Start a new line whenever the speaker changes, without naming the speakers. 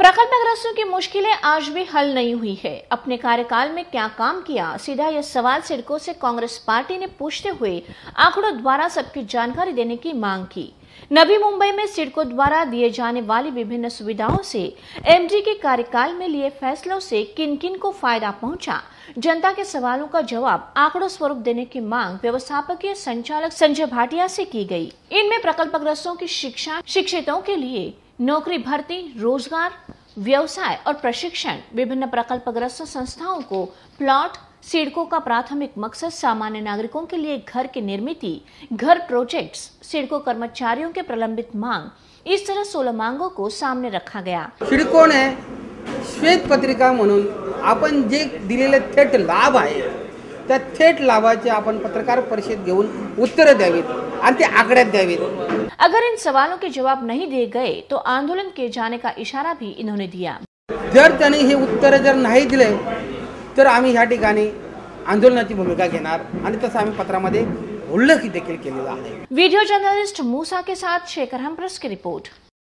प्रकल्पग्रस्तों की मुश्किलें आज भी हल नहीं हुई है। अपने कार्यकाल में क्या काम किया? सीधा यह सवाल सिडको से कांग्रेस पार्टी ने पूछते हुए आंकड़ों द्वारा सबकी जानकारी देने की मांग की। नवी मुंबई में सिडको द्वारा दिए जाने वाली विभिन्न सुविधाओं से एमडी के कार्यकाल में लिए फैसलों से किन किन को फ़ायदा पहुँचा? जनता के सवालों का जवाब आंकड़ों स्वरूप देने की मांग व्यवस्थापकीय संचालक संजय भाटिया से की गई। इनमें प्रकल्पग्रस्तों की शिक्षा, शिक्षितों के लिए नौकरी, भर्ती, रोज़गार, व्यवसाय और प्रशिक्षण विभिन्न प्रकल्पग्रस्त संस्थाओं को प्लॉट, सिडको का प्राथमिक मकसद सामान्य नागरिकों के लिए घर की निर्मित, घर प्रोजेक्ट्स, सिडको कर्मचारियों के प्रलंबित मांग, इस तरह सोलह मांगों को सामने रखा गया।
सिडकोने श्वेत पत्रिका म्हणून आपण जे दिलेले थेट लाभ आहे त्या थेट लाभाचे आपण पत्रकार परिषद घेऊन उत्तरं द्यावीत आणि ते
अगर इन सवालों के जवाब नहीं दिए गए तो आंदोलन किए जाने का इशारा भी इन्होंने दिया।
जर त्यांनी हे उत्तर जर नाही दिले तर आम्ही ह्या ठिकाणी आंदोलनाची भूमिका घेणार आणि तसं आम्ही पत्रामध्ये उल्लेख देखील केलेला आहे.
जर्नलिस्ट मूसा के साथ शेखर हमप्रस की रिपोर्ट।